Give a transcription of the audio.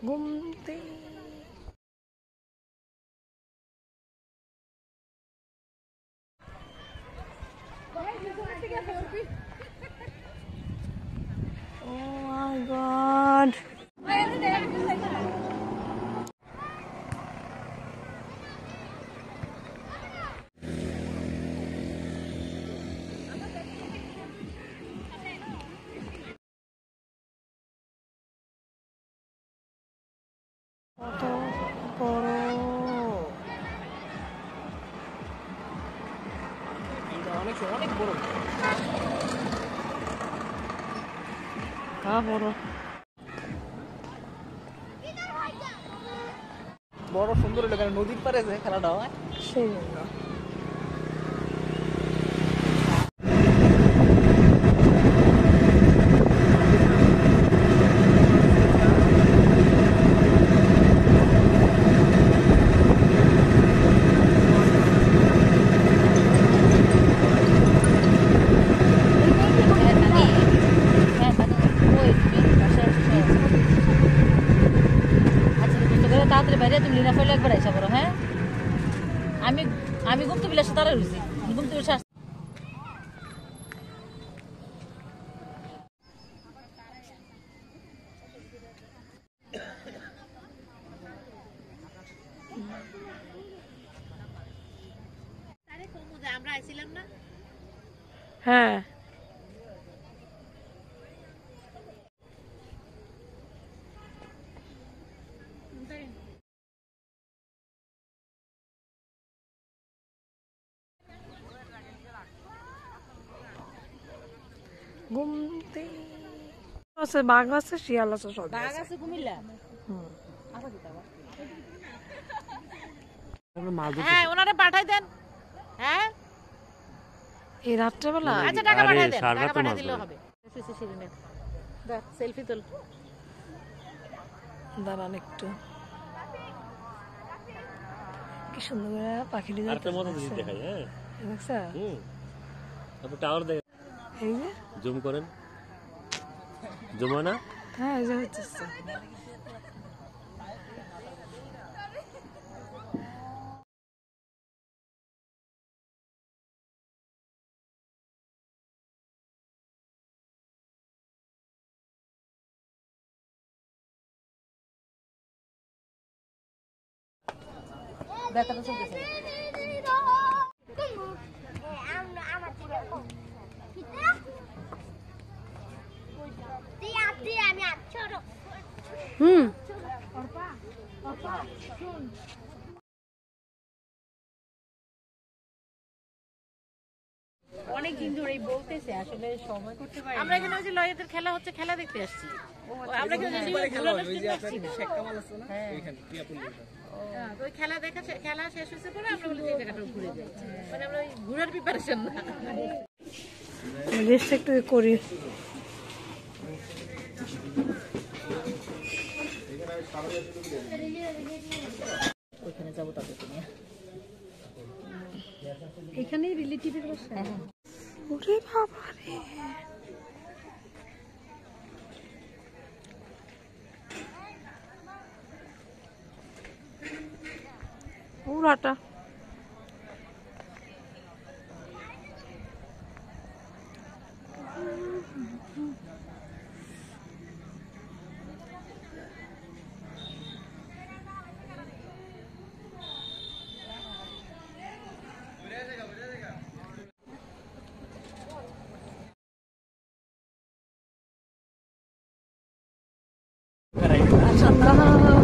Oh my god. কত বড়। অনেক অনেক বড়। তা বড়। বড় সুন্দর লাগে নদীর পারে যে খেলাটা হয়। সেই জন্য। বাইরে তুমি লিনা ফেলে একবার আইসা করো হ্যাঁ? আমি আমি বিলাসে তারা রয়েছি ঘুমতে বিলাসে আমরা আইছিলাম না। হ্যাঁ। গুমতি আছে বাঘ আছে শিয়াল আছে সব বাঘ আছে। কুমিল্লা? হ্যাঁ ওনারে পাঠাই দেন। হ্যাঁ? এই রাত্রেবেলা আচ্ছা টাকা পাঠাই দেন টাকা পাঠাই ধরে। হবে। এসেছে শিরিনের দেখ সেলফি তোল। দাঁড়ান একটু। কি সুন্দর করে পাখি আর একটা মতো জিনিস দেখাই হ্যাঁ। দেখছা হুম। তারপর টাওয়ার দেখে এই যে। জুম করেন। জুম হয় না? হ্যাঁ এই যে হচ্ছে। দেখা তো চলতেছে। আমি আচ্ছা হুম। অনেক দিন ধরেই বলতেছে আসলে সময় করতে পারি আমরা এখানে ওই যে লয়েদের খেলা হচ্ছে খেলা দেখতে আসছি। আমরা কিন্তু যে আপনার শেখ কামাল আছে না? এখানে হ্যাঁ, তো ওই খেলা দেখা খেলা শেষ হয়েছে পরে আমরা বলি জায়গাটা ঘুরে যাই। মানে আমরা ওই ঘুরার প্রিপারেশন না। রেস্ট একটু করি। ওইখানে যাব তাদেরকে নিয়ে। এখানেই রিলেটিভের বাসা? ওরে বাবা রে। পুরাটা ちゃった。